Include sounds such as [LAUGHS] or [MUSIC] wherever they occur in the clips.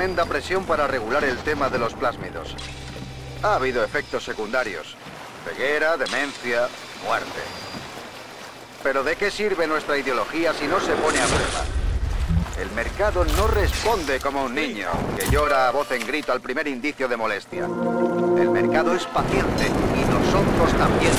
tremenda presión para regular el tema de los plásmidos. Ha habido efectos secundarios. Ceguera, demencia, muerte. Pero ¿de qué sirve nuestra ideología si no se pone a prueba? El mercado no responde como un niño que llora a voz en grito al primer indicio de molestia. El mercado es paciente y nosotros también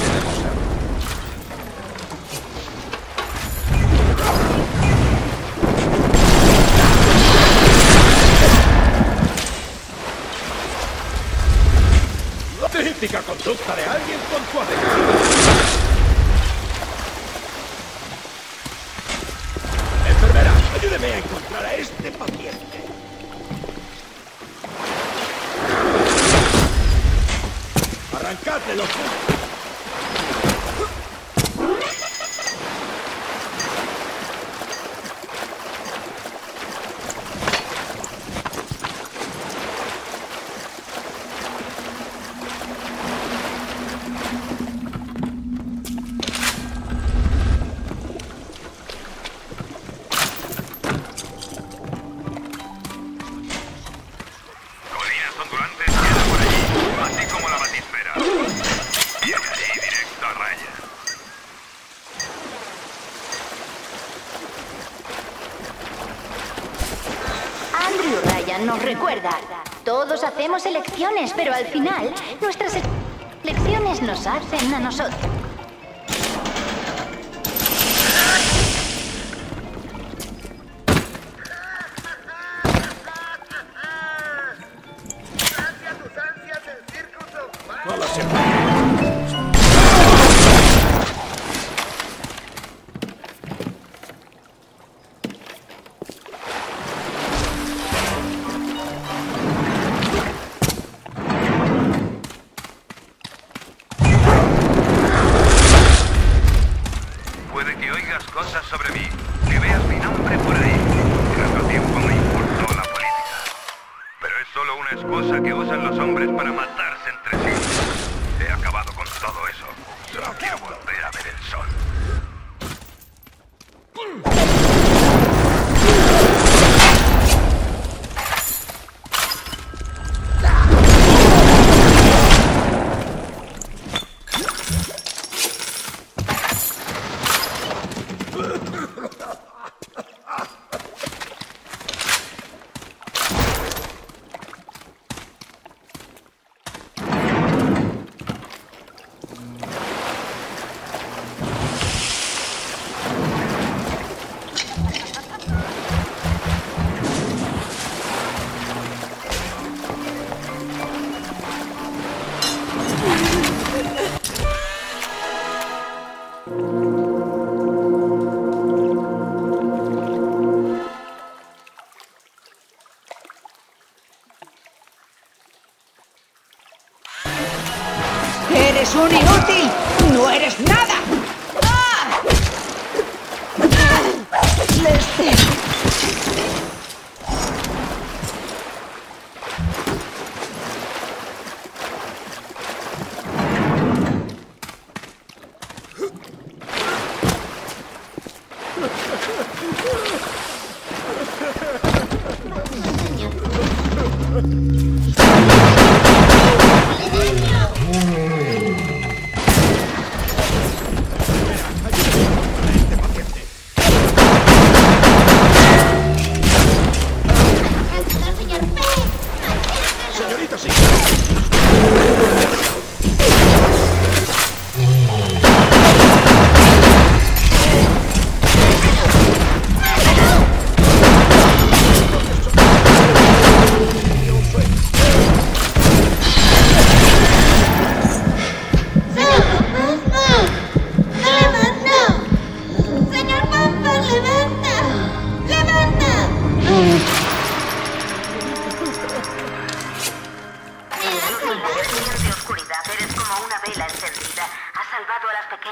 Nos recuerda. Todos hacemos elecciones, pero al final nuestras elecciones nos hacen a nosotros.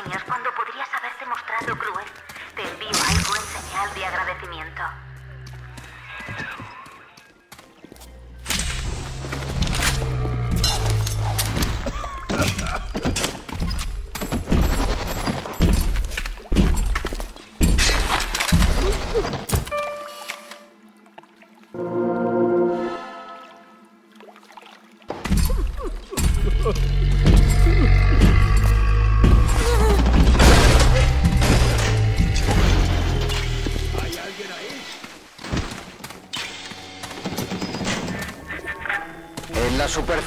A las pequeñas cuando podrías haberte mostrado cruel. Te envío algo en señal de agradecimiento.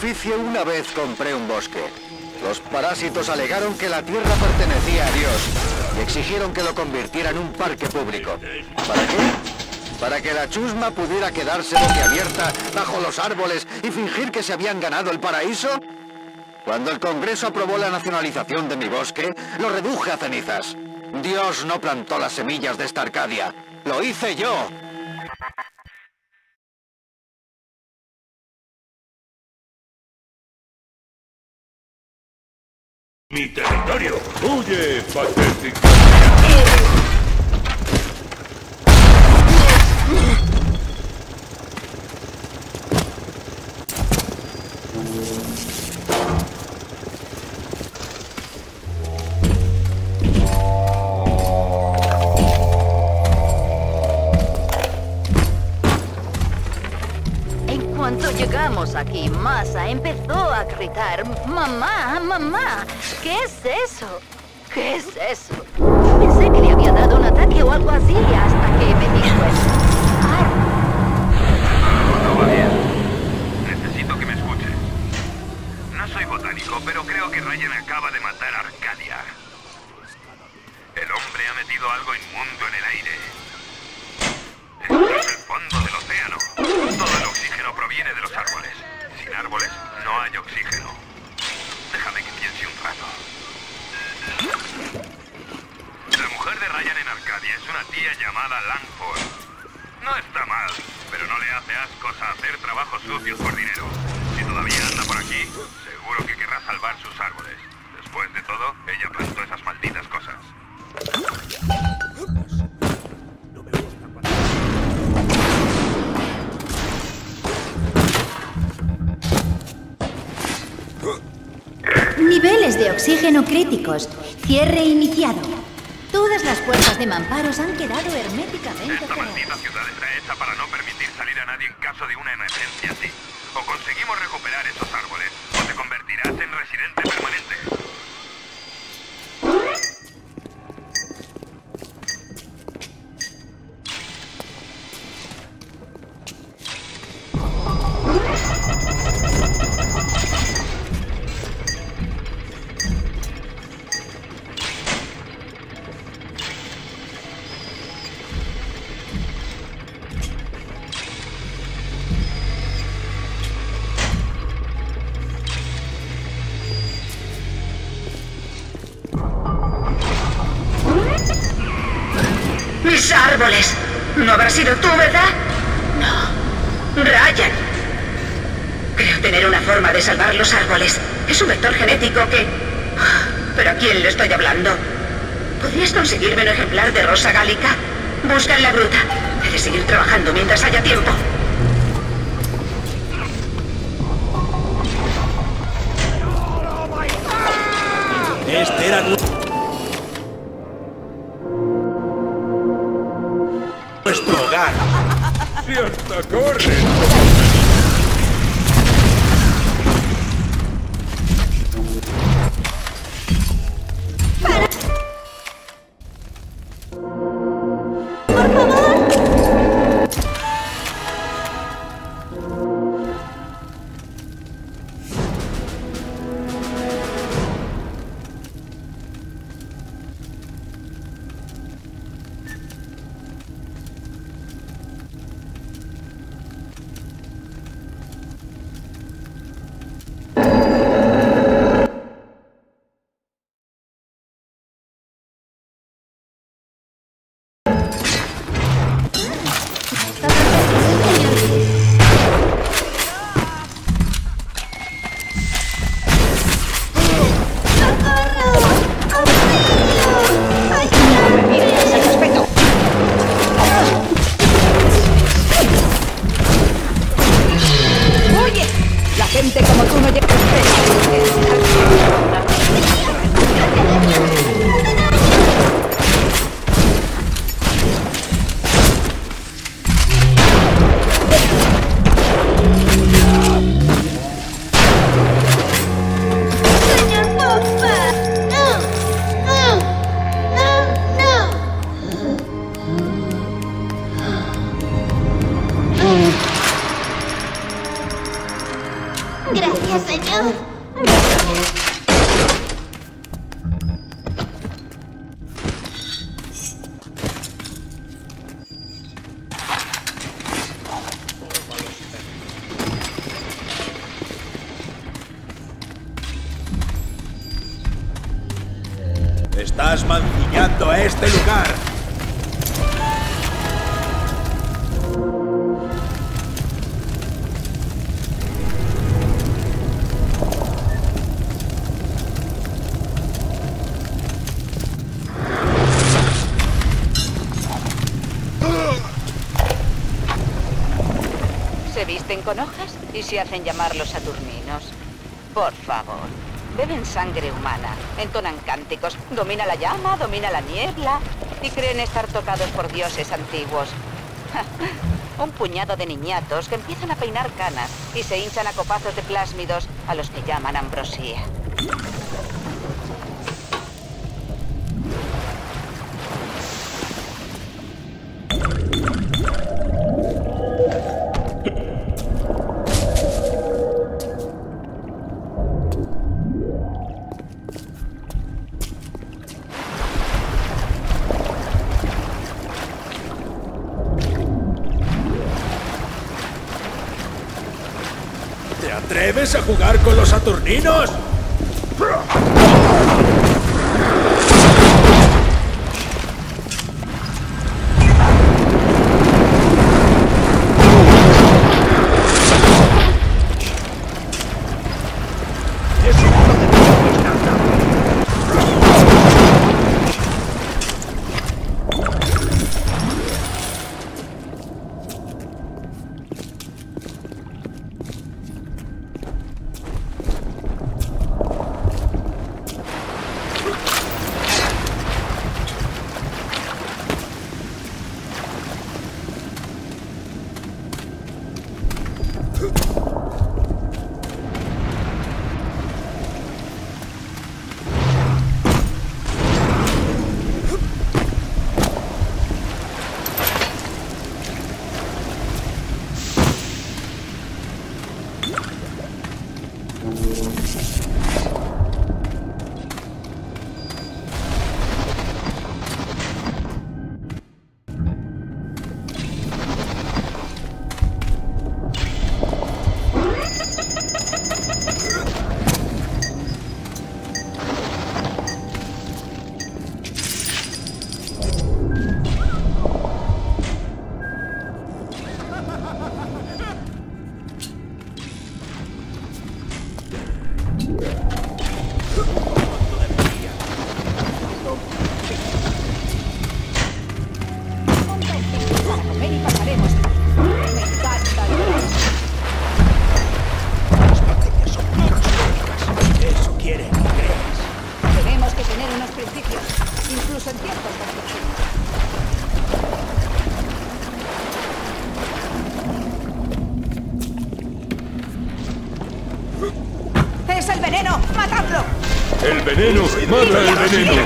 Una vez compré un bosque. Los parásitos alegaron que la tierra pertenecía a Dios y exigieron que lo convirtiera en un parque público. ¿Para qué? Para que la chusma pudiera quedarse boquiabierta bajo los árboles y fingir que se habían ganado el paraíso. Cuando el Congreso aprobó la nacionalización de mi bosque, lo reduje a cenizas. Dios no plantó las semillas de esta Arcadia. Lo hice yo. Mi territorio. Huye, patética. ¡Mamá, mamá! ¿Qué es eso? ¿Qué es eso? Pensé que le había dado un ataque o algo así hasta que me dijo eso. Ah. Necesito que me escuche. No soy botánico, pero creo que Ryan acaba de matar a Arcadia. El hombre ha metido algo inmundo en el aire. Cierre iniciado. Todas las puertas de mamparos han quedado herméticamente Esta cerradas. maldita ciudad está hecha para no permitir salir a nadie en caso de una emergencia así. O conseguimos Habrá sido tú, ¿verdad? No. Ryan. Creo tener una forma de salvar los árboles. Es un vector genético que... ¿Pero a quién le estoy hablando? ¿Podrías conseguirme un ejemplar de rosa gálica? Busca en la gruta. He de seguir trabajando mientras haya tiempo. Este era the good. Se hacen llamar los saturninos. Por favor, beben sangre humana, entonan cánticos, domina la llama, domina la niebla y creen estar tocados por dioses antiguos. [LAUGHS] Un puñado de niñatos que empiezan a peinar canas y se hinchan a copazos de plásmidos a los que llaman ambrosía. A jugar con los Saturninos? Martin.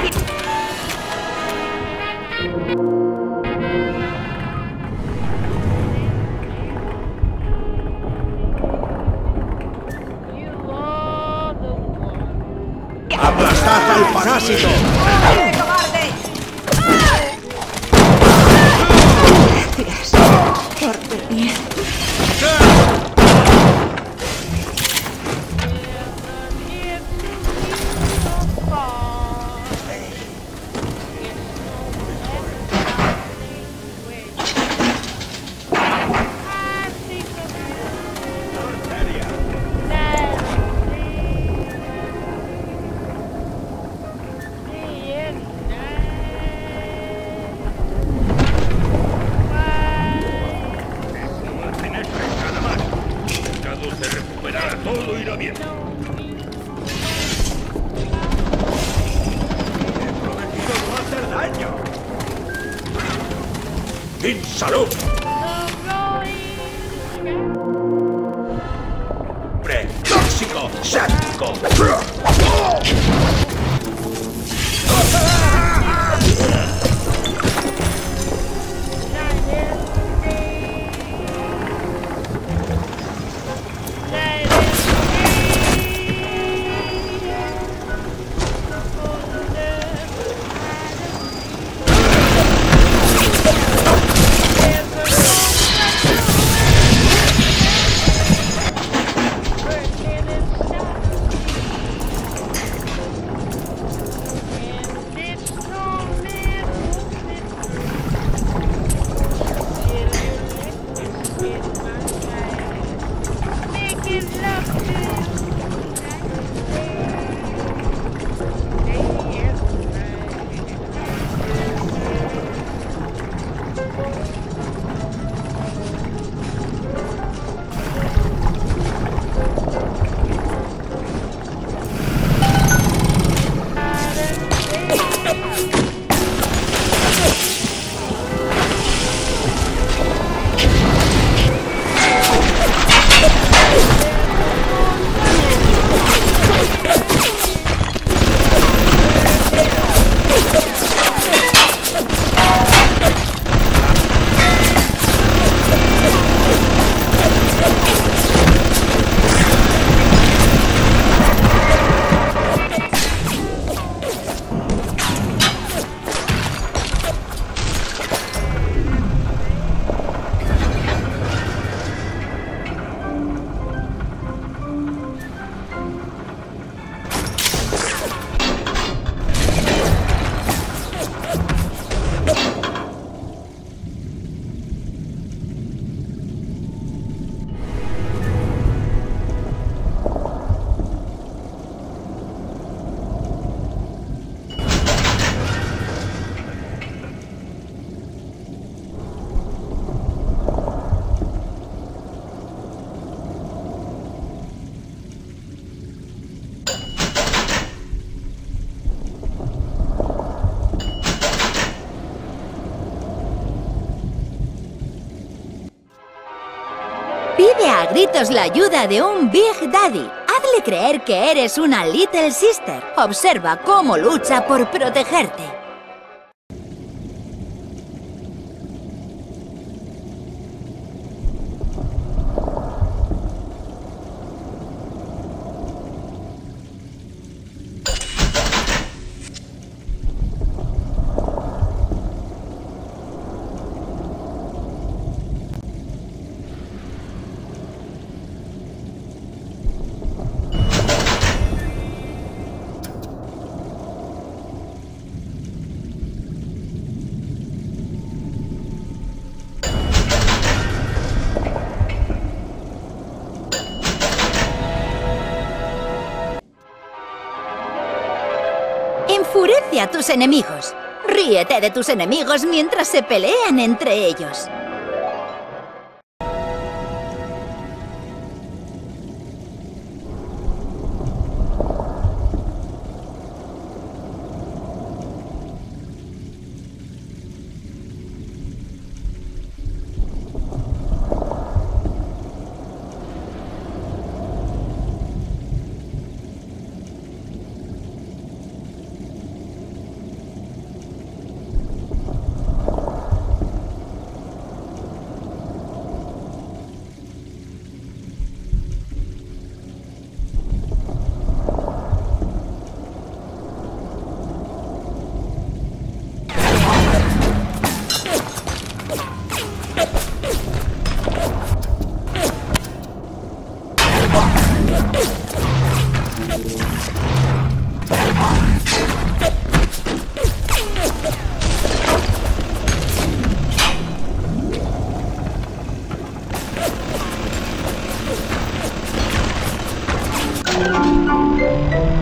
A gritos la ayuda de un Big Daddy. Hazle creer que eres una Little Sister. Observa cómo lucha por protegerte. Tus enemigos. Ríete de tus enemigos mientras se pelean entre ellos.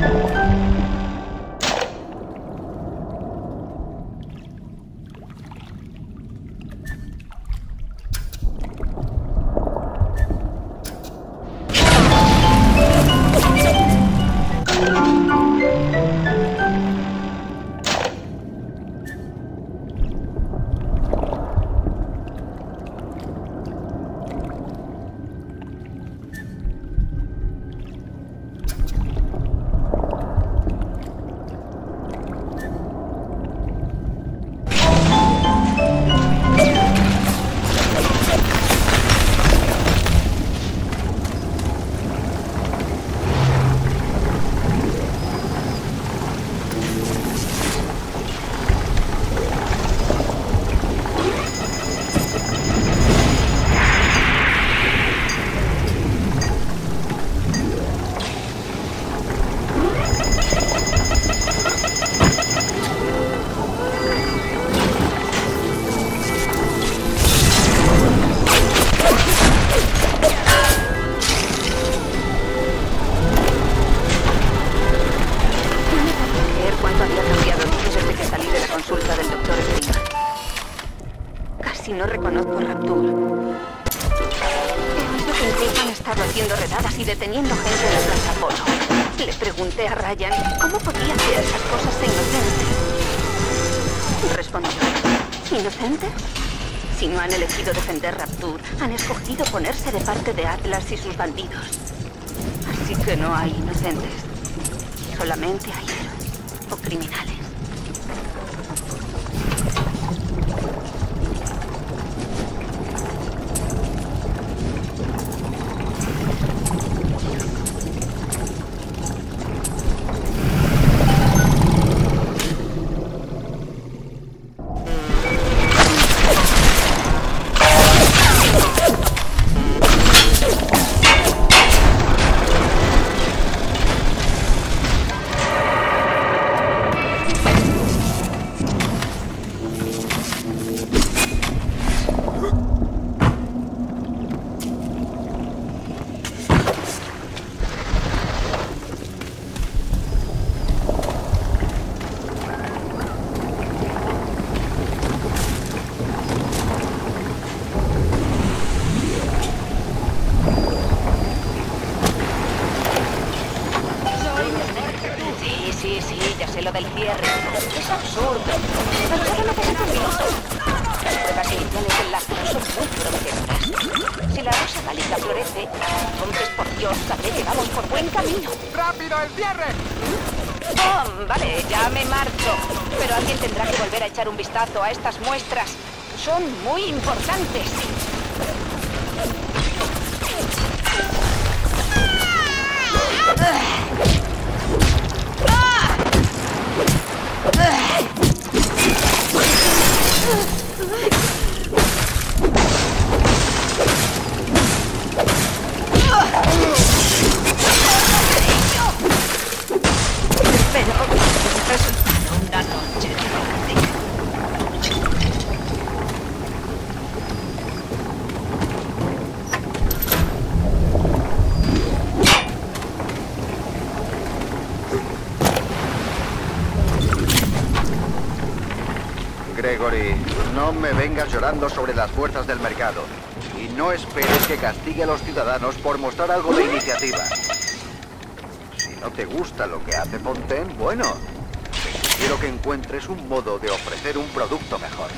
Creer Si no han elegido defender Rapture, han escogido ponerse de parte de Atlas y sus bandidos. Así que no hay inocentes. Solamente hay héroes o criminales. Que castigue a los ciudadanos por mostrar algo de iniciativa. Si no te gusta lo que hace Fontaine, bueno, te sugiero que encuentres un modo de ofrecer un producto mejor.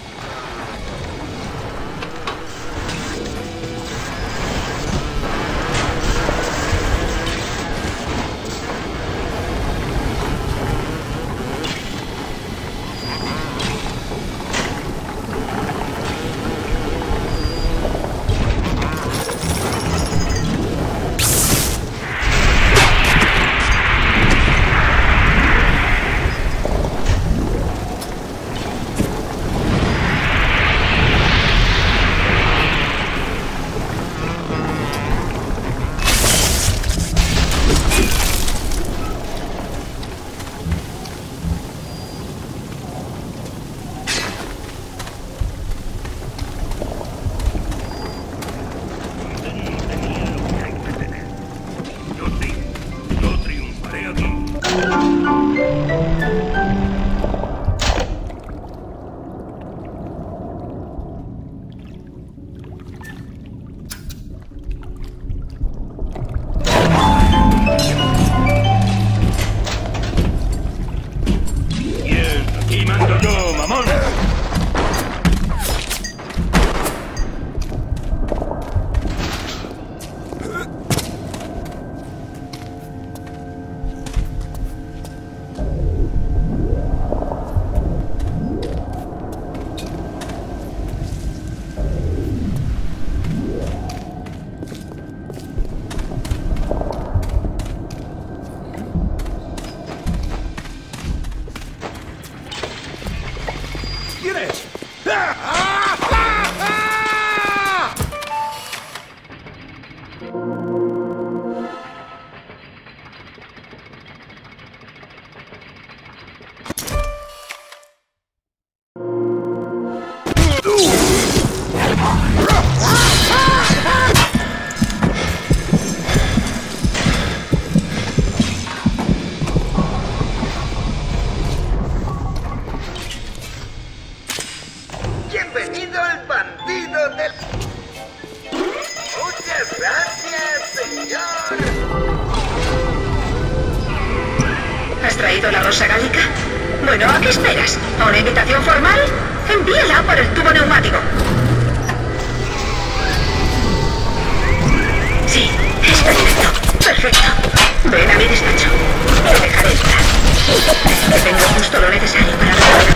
Traído la rosa gálica? Bueno, ¿a qué esperas? ¿A una invitación formal? Envíala por el tubo neumático. Sí, es perfecto. Perfecto. Ven a mi despacho. Te dejaré entrar. Tengo justo lo necesario para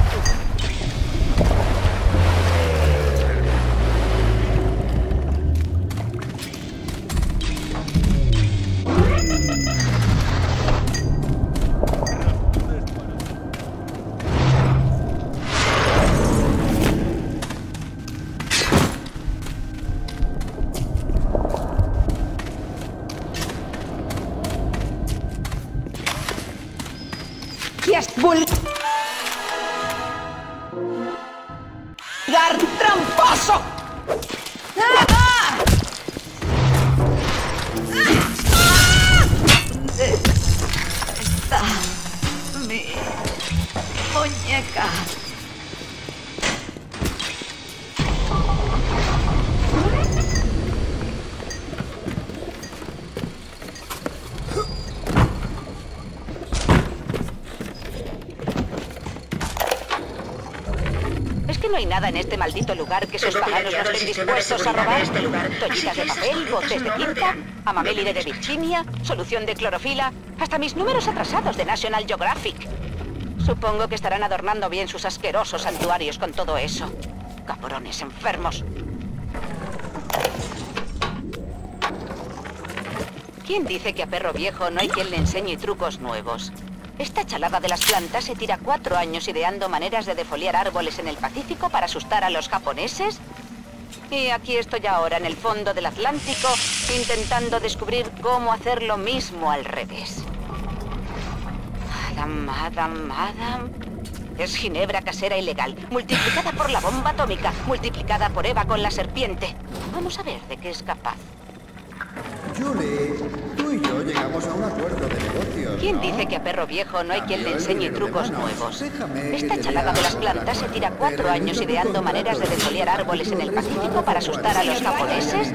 no hay nada en este maldito lugar que sus paganos no estén dispuestos a seguridad robar. este lugar, Toallitas de papel, botes de tinta, amamélide de Virginia, solución de clorofila, hasta mis números atrasados de National Geographic. Supongo que estarán adornando bien sus asquerosos santuarios con todo eso. Cabrones enfermos. ¿Quién dice que a perro viejo no hay quien le enseñe trucos nuevos? Esta chalada de las plantas se tira cuatro años ideando maneras de defoliar árboles en el Pacífico para asustar a los japoneses. Y aquí estoy ahora en el fondo del Atlántico intentando descubrir cómo hacer lo mismo al revés. Adam, Adam, Adam. Es ginebra casera ilegal, multiplicada por la bomba atómica, multiplicada por Eva con la serpiente. Vamos a ver de qué es capaz. Julie, tú y yo llegamos a un acuerdo de negocios. ¿Quién ¿no? dice que a perro viejo no hay quien le enseñe trucos nuevos? Esta chalada de las plantas se tira cuatro años ideando maneras de defoliar árboles en el Pacífico para asustar a los japoneses.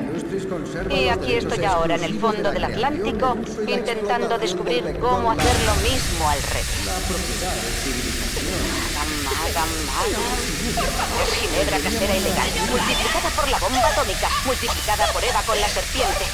Y aquí estoy ahora en el fondo de del Atlántico intentando descubrir cómo hacer lo mismo al revés. Es ginebra casera ilegal, multiplicada por la bomba atómica, multiplicada por Eva con la serpiente.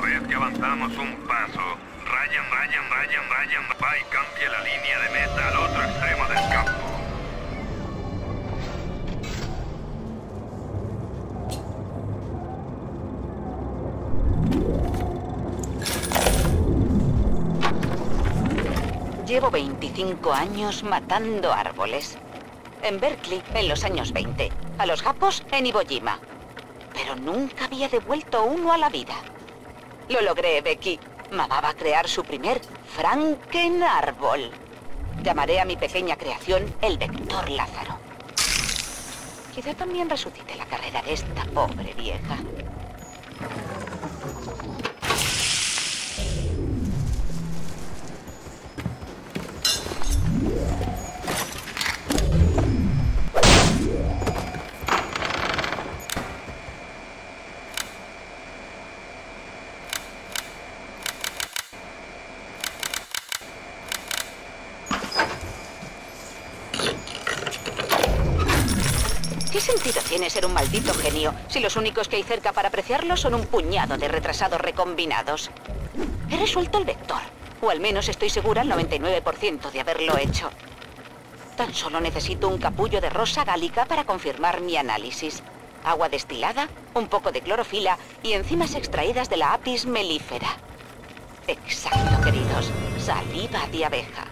Vez que avanzamos un paso, Ryan, Ryan, Ryan, Ryan va y cambia la línea de meta Llevo 25 años matando árboles. En Berkeley, en los años 20. A los japos, en Iwo Jima. Pero nunca había devuelto uno a la vida. Lo logré, Becky. Mamá va a crear su primer Franken árbol. Llamaré a mi pequeña creación el Vector Lázaro. Quizá también resucite la carrera de esta pobre vieja. Un maldito genio si los únicos que hay cerca para apreciarlo son un puñado de retrasados recombinados? He resuelto el vector, o al menos estoy segura al 99% de haberlo hecho. Tan solo necesito un capullo de rosa gálica para confirmar mi análisis. Agua destilada, un poco de clorofila y enzimas extraídas de la apis melífera. Exacto, queridos. Saliva de abeja.